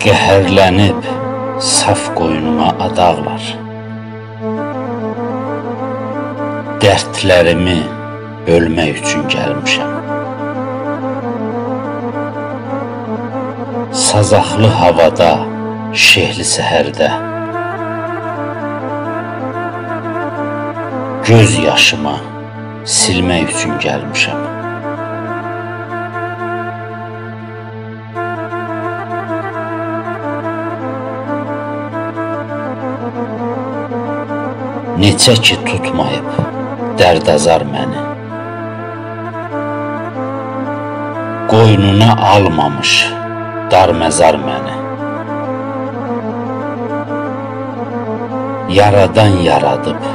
Qəhərlənib saf qoynuma adaqlar Dərdlərimi bölmək üçün gəlmişəm. Sazaqlı havada, şehli səhərdə Göz yaşımı silmək üçün gəlmişəm. Neçə ki tutmayıb dərdəzar məni. Qoynuna almamış darməzar məni. Yaradan yaradıb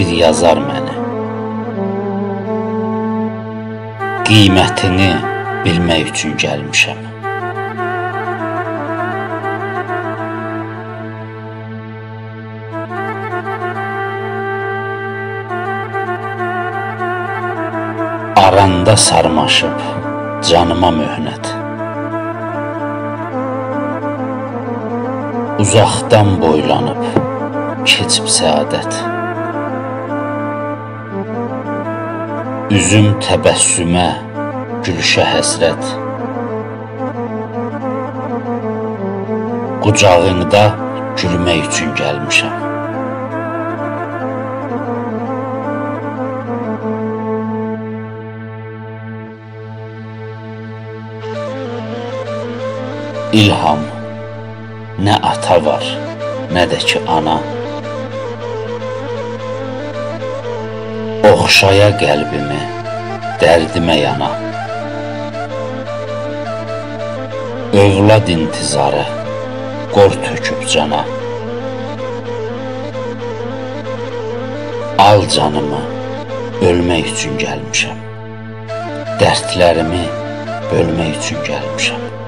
bir yazar məni Qiymətini bilmək üçün gəlmişəm. Aranda sarmaşıb canıma möhnət. Uzaqdan boylanıb keçib səadət Üzüm təbəssümə, gülüşə həsrət. Qucağında gülmək üçün gəlmişəm. İlham Nə ata var, nə də ki ana Oxşaya qəlbimi, dərdimə yana. Övlad intizarı, qor töküb cana. Al canımı, ölmək üçün gəlmişəm. Dərdlərimi bölmək üçün gəlmişəm